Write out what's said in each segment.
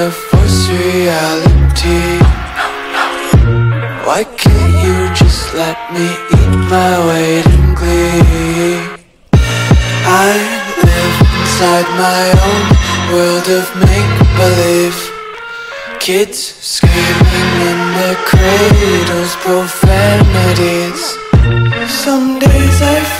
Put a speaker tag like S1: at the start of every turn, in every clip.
S1: to force reality. Why can't you just let me eat my weight in glee? I live inside my own world of make-believe. Kids screaming in their cradles, profanities. Some days I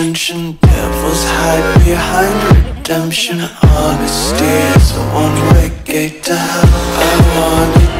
S1: the tension. Devils hide behind redemption. Honesty is a one-way gate to hell. I wanna taste